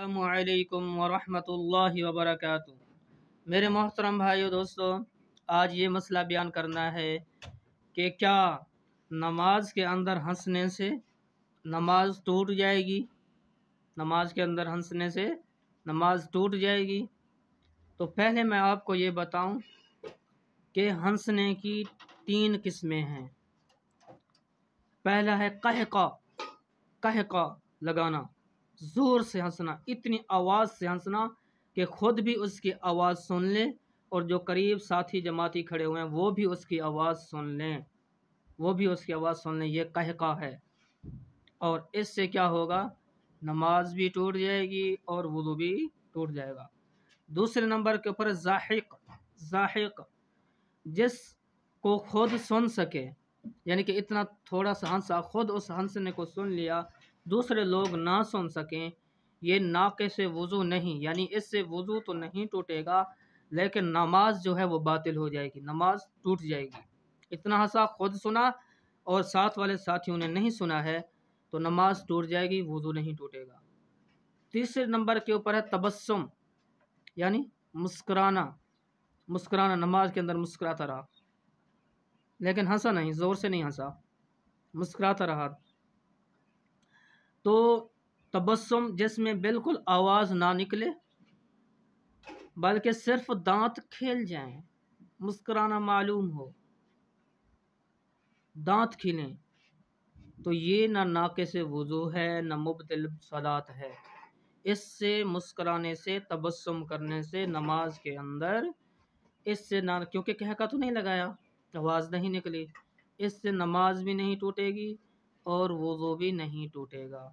अल्लाम वरहमतुल्लाहि वबरकातुहू मेरे मोहतरम भाइयों, दोस्तों, आज ये मसला बयान करना है कि क्या नमाज़ के अंदर हंसने से नमाज़ टूट जाएगी? नमाज़ के अंदर हंसने से नमाज़ टूट जाएगी? तो पहले मैं आपको ये बताऊँ कि हंसने की तीन किस्में हैं। पहला है कह का कह का लगाना। ज़ोर से हंसना, इतनी आवाज़ से हंसना कि ख़ुद भी उसकी आवाज़ सुन लें और जो करीब साथी जमाती खड़े हुए हैं, वो भी उसकी आवाज़ सुन लें। वो भी उसकी आवाज़ सुन लें, ये कहका है। और इससे क्या होगा? नमाज़ भी टूट जाएगी और वज़ू भी टूट जाएगा। दूसरे नंबर के ऊपर जाहिक जाहिक जिस को खुद सुन सके, यानी कि इतना थोड़ा सा हंसा, खुद उस हंसने को सुन लिया दूसरे लोग ना सुन सकें। ये नाके से वज़ू नहीं, यानी इससे वज़ू तो नहीं टूटेगा, लेकिन नमाज़ जो है वो बातिल हो जाएगी, नमाज़ टूट जाएगी। इतना हंसा खुद सुना और साथ वाले साथियों ने नहीं सुना है तो नमाज़ टूट जाएगी, वज़ू नहीं टूटेगा। तीसरे नंबर के ऊपर है तबस्सुम, यानी मुस्कराना। मुस्कराना, नमाज़ के अंदर मुस्कराता रहा। लेकिन हंसा नहीं, ज़ोर से नहीं हंसा। मुस्कराता रहा। तो तबस्सुम, जिसमें बिल्कुल आवाज़ ना निकले, बल्कि सिर्फ़ दांत खेल जाएँ, मुस्कराना मालूम हो। दांत खिलें तो ये ना नाके से वज़ू है, ना मुबतल सलात है। इससे मुस्कराने से, तबस्सुम करने से, नमाज़ के अंदर, इससे ना, क्योंकि कहका तो नहीं लगाया, आवाज़ नहीं निकली, इससे नमाज़ भी नहीं टूटेगी और वज़ू भी नहीं टूटेगा।